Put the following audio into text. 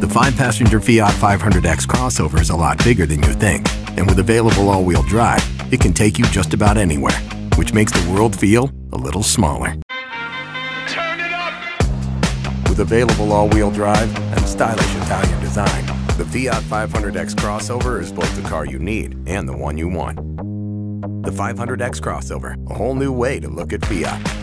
The 5-passenger Fiat 500X crossover is a lot bigger than you think. And with available all-wheel drive, it can take you just about anywhere, which makes the world feel a little smaller. With available all-wheel drive and stylish Italian design, the Fiat 500X crossover is both the car you need and the one you want. The 500X crossover, a whole new way to look at Fiat.